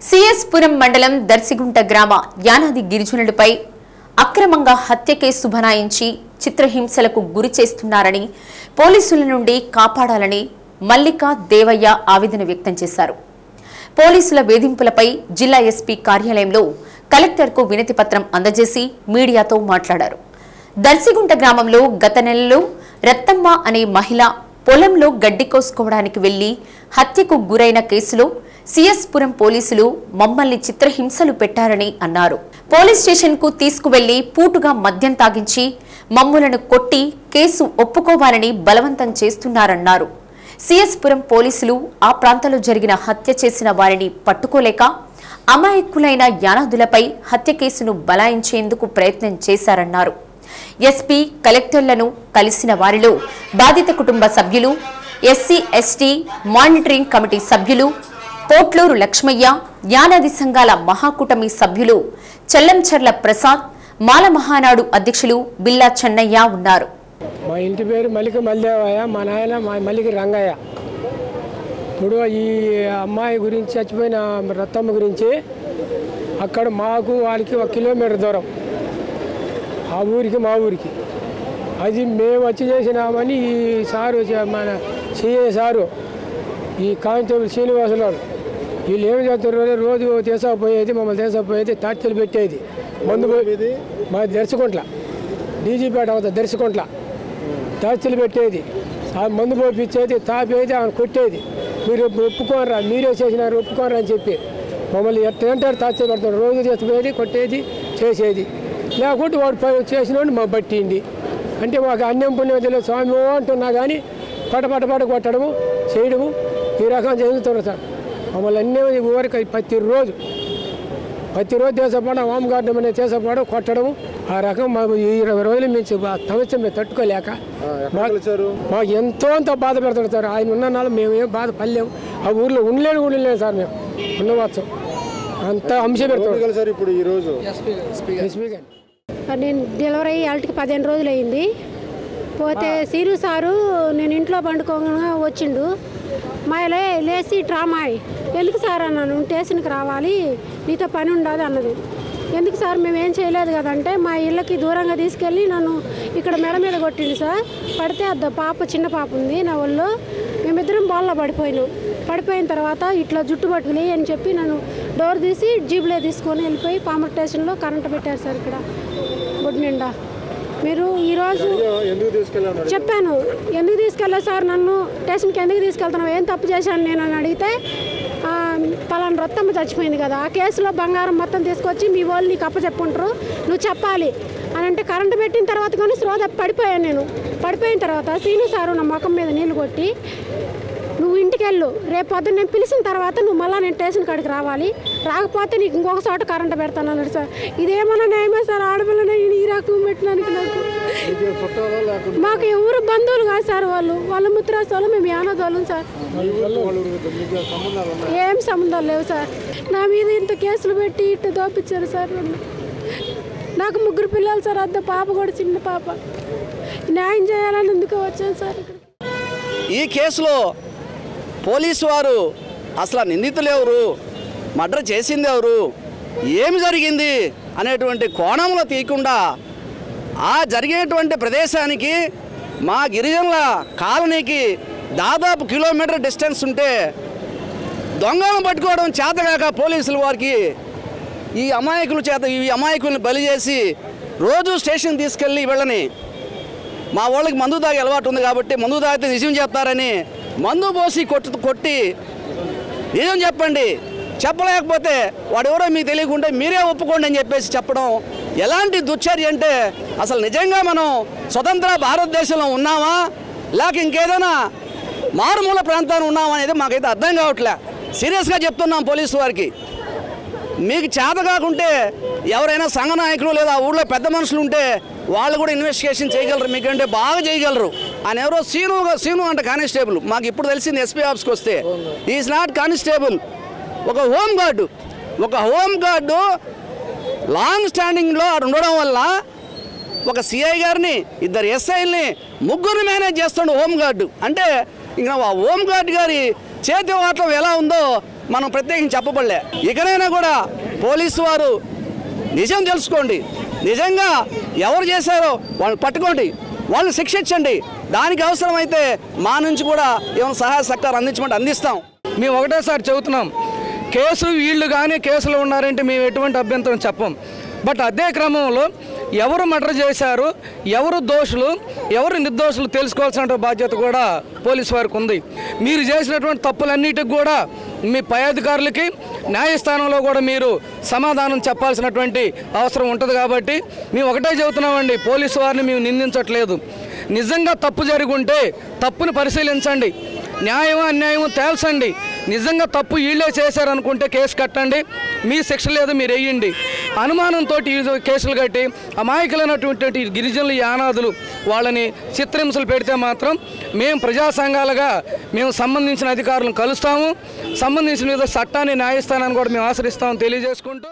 సిఎస్పురం మండలం దర్శిగుంట గ్రామ యానాది గిరిజనులపై అక్రమంగా హత్య కేసు బనాయించి చిత్రహింసలకు గురి చేస్తున్నారని పోలీసుల నుండి కాపాడాలని మల్లిక దేవయ్య ఆవేదన వ్యక్తం చేశారు. పోలీసుల వేధింపులపై జిల్లా ఎస్పీ కార్యాలయంలో కలెక్టర్కు వినతి పత్రం అందజేసి మీడియాతో మాట్లాడారు. దర్శిగుంట గ్రామంలో గత నెలలో రత్తమ్మ అనే మహిళ పొలంలో గడ్డి కోసుకోవడానికి వెళ్ళి హత్యకు గురైన కేసులో సిఎస్పురం పోలీసులు మమ్మల్ని చిత్రహింసలు పెట్టారని అన్నారు. పోలీస్ స్టేషన్కు తీసుకువెళ్ళి పూటుగా మద్యం తాగించి మమ్ములను కొట్టి కేసు ఒప్పుకోవాలని బలవంతం చేస్తున్నారన్నారు. సిఎస్పురం పోలీసులు ఆ ప్రాంతంలో జరిగిన హత్య చేసిన వారిని పట్టుకోలేక అమాయకులైన యానాదులపై హత్య కేసును బలాయించేందుకు ప్రయత్నం చేశారన్నారు. ఎస్పీ కలెక్టర్లను కలిసిన వారిలో బాధిత కుటుంబ సభ్యులు ఎస్సీ ఎస్టీ మానిటరింగ్ కమిటీ సభ్యులు పోట్లూరు లక్ష్మయ్య యానాది సంఘాల మహాకూటమి సభ్యులు చెల్లంచర్ల ప్రసాద్ మాల మహానాడు అధ్యక్షులు బిల్లా చెన్నయ్య ఉన్నారు. మా ఇంటి పేరు మల్లిక మల్దేవయ్య మా నాయన మా మల్లిక రంగయ్య. ఇప్పుడు ఈ అమ్మాయి గురించి చచ్చిపోయిన రత్తమ్మ గురించి అక్కడ మాకు వాళ్ళకి ఒక కిలోమీటర్ దూరం. ఆ ఊరికి మా ఊరికి. అది మేము వచ్చి చేసినామని ఈ సారు మన సిఏ సారు ఈ కానిస్టేబుల్ శ్రీనివాసులు వీళ్ళు ఏం చేస్తారు రోజు తీసుకుపోయేది మమ్మల్ని తీసుకుపోయేది టార్చర్లు పెట్టేది. మందు పోయేది మా దర్శకుంట్ల. డీజీపేట అవుతుంది దర్శకుంట్ల. టార్చర్లు పెట్టేది. ఆ మందు పోపించేది తాపేది ఆమె కొట్టేది. మీరు ఒప్పుకోనరా మీరే చేసినారు ఒప్పుకోనరా అని చెప్పి మమ్మల్ని ఎట్లంటే టార్చర్ పెడతారు రోజు తీసుకుపోయేది కొట్టేది చేసేది. లేకుంటే వాడు పై చేసినోడు మా బట్టిండి అంటే మాకు అన్యం పుణ్యం తెలియదు. స్వామి అంటున్నా కానీ పట పట పట కొట్టడము చేయడము ఈ రకం జరుగుతున్నారు సార్. మమ్మల్ని అన్నీ ఊరికి ప్రతిరోజు ప్రతిరోజు చేసపోవడం హోమ్ గార్డెన్ అనేది చేసపోవడం కొట్టడం ఆ రకం మాకు ఈ ఇరవై రోజులు మించి ఆ సమస్య మేము తట్టుకోలేక మాకు ఎంతో అంత బాధ పెడతాడు సార్. ఆయన ఉన్న నాళ్ళు మేము ఏం బాధ పడలేము. ఆ ఊర్లో ఉండలేను ఉండలేము సార్ మేము. ఉండవచ్చు. అంత అంశం పెడతాడు. సార్ ఇప్పుడు నేను డెలివరీ అయ్యి వాళ్ళకి పదిహేను రోజులు అయింది పోతే సీరు సారు నేను ఇంట్లో పండుకోగా వచ్చిండు. మాయలే లేచి ట్రామాయ్ ఎందుకు సార్ అన్నాను స్టేషన్కి రావాలి నీతో పని ఉండదు అన్నది. ఎందుకు సార్ మేము ఏం చేయలేదు కదంటే మా ఇళ్ళకి దూరంగా తీసుకెళ్ళి నన్ను ఇక్కడ మెడ మీద కొట్టింది సార్. పడితే అద్ద పాప చిన్న పాప ఉంది నా ఒళ్ళు. మేమిద్దరం బాల్లో పడిపోయినాం. పడిపోయిన తర్వాత ఇట్లా జుట్టు పట్టుకుని అని చెప్పి నన్ను డోర్ తీసి జీబులో తీసుకొని వెళ్ళిపోయి పామర్ స్టేషన్లో కరెంట్ పెట్టారు సార్ ఇక్కడ. మీరు ఈరోజు చెప్పాను ఎందుకు తీసుకెళ్ళా సార్? నన్ను స్టేషన్కి ఎందుకు తీసుకెళ్తున్నావు? ఏం తప్పు చేశాను నేను అని అడిగితే "ఆ, పలానా రత్తమ్మ చచ్చిపోయింది కదా. ఆ కేసులో బంగారం మొత్తం తీసుకొచ్చి మీ వాళ్ళు నీకు అప్పచెప్పుంటారు. నువ్వు చెప్పాలి. అని అంటే కరెంటు పెట్టిన తర్వాత కానీ శ్రోత పడిపోయాను నేను. పడిపోయిన తర్వాత సీను సారు నా ముఖం మీద నీళ్ళు కొట్టి నువ్వు ఇంటికి వెళ్ళు. రేపు పొద్దున్న నేను పిలిచిన తర్వాత నువ్వు మళ్ళీ నేను స్టేషన్ కాడికి రావాలి. రాకపోతే నీకు ఇంకొక చోట కరెంట్ పెడతాను అన్నాడు సార్. ఇదేమన్నా న్యాయమే సార్? ఆడపిల్లని ఈ రకం పెట్టినానికి నాకు. మాకు ఎవరు బంధువులు కాదు సార్ వాళ్ళు. వాళ్ళ ముత్రాసోళ్ళు మేము యానదోళ్ళం సార్. ఏం సంబంధాలు లేవు సార్. నా మీద ఇంత కేసులు పెట్టి ఇట్టు దోపించారు సార్ నాకు ముగ్గురు పిల్లలు సార్ అద్ద పాప కూడా చిన్న పాప. న్యాయం చేయాలని ఎందుకు వచ్చాను సార్ ఇక్కడ ఈ కేసులో పోలీసు వారు అసలు నిందితులు ఎవరు? మర్డర్ చేసింది ఎవరు? ఏమి జరిగింది? అనేటువంటి కోణంలో తీయకుండా ఆ జరిగేటువంటి ప్రదేశానికి మా గిరిజనుల కాలనీకి దాదాపు కిలోమీటర్ డిస్టెన్స్ ఉంటే దొంగలను పట్టుకోవడం చేతగాక పోలీసులు వారికి ఈ అమాయకుల చేత ఈ అమాయకుల్ని బలి చేసి రోజు స్టేషన్ తీసుకెళ్ళి వెళ్ళని మా వాళ్ళకి మందు తాగే అలవాటు ఉంది కాబట్టి మందు తాగితే నిజం చెప్తారని మందు పోసి కొట్టు కొట్టి నిజం చెప్పండి. చెప్పలేకపోతే వాడు ఎవరో మీకు తెలియకుంటే మీరే ఒప్పుకోండి అని చెప్పేసి చెప్పడం ఎలాంటి దుశ్చర్య అంటే అసలు నిజంగా మనం స్వతంత్ర భారతదేశంలో ఉన్నామా? లేక ఇంకేదైనా మారుమూల ప్రాంతాన్ని ఉన్నామా అనేది మాకైతే అర్థం కావట్లే. సీరియస్గా చెప్తున్నాం పోలీసు వారికి. మీకు చేత కాకుంటే ఎవరైనా సంఘ నాయకులు లేదా ఊళ్ళో పెద్ద మనుషులు ఉంటే వాళ్ళు కూడా ఇన్వెస్టిగేషన్ చేయగలరు. మీకంటే బాగా చేయగలరు. ఆయన ఎవరో సీను సీను అంట కానిస్టేబుల్. మాకు ఇప్పుడు తెలిసింది ఎస్పీ ఆఫీస్కి వస్తే. Is not constable. ఒక హోమ్ గార్డు. ఒక హోమ్ గార్డు లాంగ్ స్టాండింగ్లో ఆడు ఉండడం వల్ల ఒక సిఐ గారిని ఇద్దరు ఎస్ఐల్ని ముగ్గురు మేనేజ్ చేస్తుండే హోమ్ గార్డు. అంటే ఇంకా ఆ హోమ్ గార్డ్ గారి చేతి వాటం ఎలా ఉందో మనం ప్రత్యేకించి చెప్పబడలే. ఇకనైనా కూడా పోలీసు వారు నిజం తెలుసుకోండి. నిజంగా ఎవరు చేశారో వాళ్ళని పట్టుకోండి. వాళ్ళని శిక్షించండి. దానికి అవసరమైతే మా నుంచి కూడా ఏమైనా సహాయ సహకారం అందించమంటే అందిస్తాం. మేము ఒకటేసారి చెబుతున్నాం. కేసు వీళ్ళు కానీ కేసులో ఉన్నారంటే మేము ఎటువంటి అభ్యంతరం చెప్పం. బట్ అదే క్రమంలో ఎవరు మర్డర్ చేశారు ఎవరు దోషులు ఎవరు నిర్దోషులు తెలుసుకోవాల్సిన బాధ్యత కూడా పోలీసు వారికి ఉంది. మీరు చేసినటువంటి తప్పులన్నిటికి కూడా మీ పై అధికారులకి న్యాయస్థానంలో కూడా మీరు సమాధానం చెప్పాల్సినటువంటి అవసరం ఉంటుంది కాబట్టి మేము ఒకటే చెబుతున్నామండి పోలీసు వారిని మేము నిందించట్లేదు. నిజంగా తప్పు జరుగుంటే తప్పును తప్పుని పరిశీలించండి. న్యాయం అన్యాయం తేల్చండి. నిజంగా తప్పు వీళ్ళే చేశారనుకుంటే కేసు కట్టండి. మీ శిక్ష లేదు మీరు వేయండి. అనుమానంతో కేసులు కట్టి అమాయకులైనటువంటి గిరిజనులు యానాదులు వాళ్ళని చిత్రహింసలు పెడితే మాత్రం మేము ప్రజా సంఘాలుగా మేము సంబంధించిన అధికారులను కలుస్తాము. సంబంధించిన మీద చట్టాన్ని న్యాయస్థానాన్ని కూడా మేము ఆశ్రయిస్తామని తెలియజేసుకుంటూ